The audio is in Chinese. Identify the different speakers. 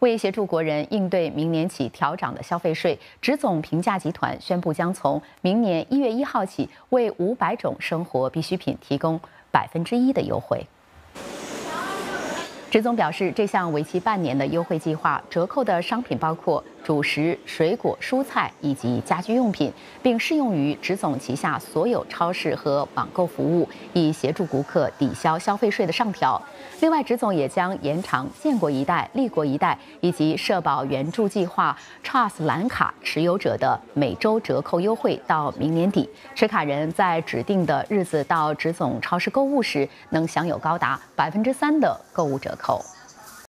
Speaker 1: 为协助国人应对明年起调涨的消费税，直总平价集团宣布将从明年一月一号起，为五百种生活必需品提供百分之一的优惠。直总表示，这项为期半年的优惠计划，折扣的商品包括主食、水果、蔬菜以及家居用品，并适用于直总旗下所有超市和网购服务，以协助顾客抵消消费税的上调。另外，直总也将延长建国一代、立国一代以及社保援助计划 Trust 蓝卡持有者的每周折扣优惠到明年底。持卡人在指定的日子到直总超市购物时，能享有高达百分之三的购物折扣。